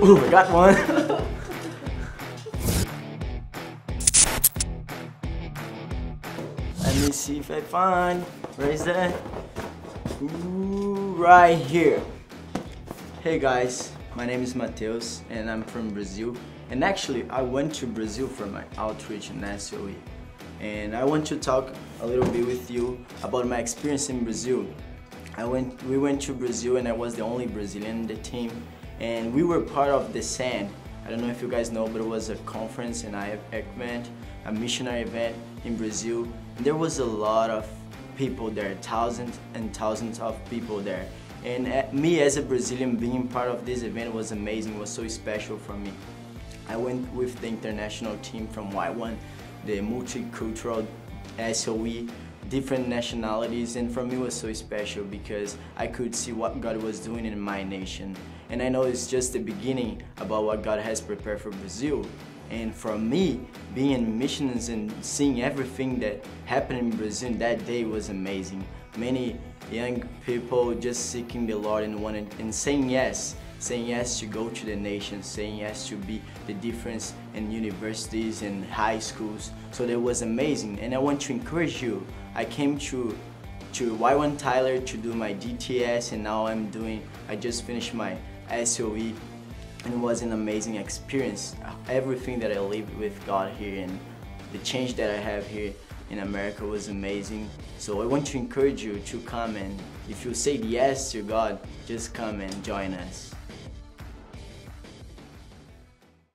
Ooh, I got one. Let me see if I find. Where is that? Ooh, right here. Hey guys, my name is Matheus and I'm from Brazil. And actually, I went to Brazil for my outreach in SOE. And I want to talk a little bit with you about my experience in Brazil. I went, we went to Brazil and I was the only Brazilian in the team. And we were part of the Send. I don't know if you guys know, but it was a conference and I event, a missionary event in Brazil. And there was a lot of people there, thousands and thousands of people there. And uh, me as a Brazilian being part of this event was amazing, was so special for me. I went with the international team from YWAM, the multicultural SOE, different nationalities, and for me was so special because I could see what God was doing in my nation. And I know it's just the beginning about what God has prepared for Brazil. And for me, being in missions and seeing everything that happened in Brazil that day was amazing. Many young people just seeking the Lord and wanting and saying yes, saying yes to go to the nation, saying yes to be the difference in universities and high schools. So that was amazing. And I want to encourage you. I came to to YWAM Tyler to do my DTS and now I'm doing, I just finished my SOE and it was an amazing experience. Everything that I lived with God here and the change that I have here in America was amazing. So I want to encourage you to come and if you say yes to God, just come and join us.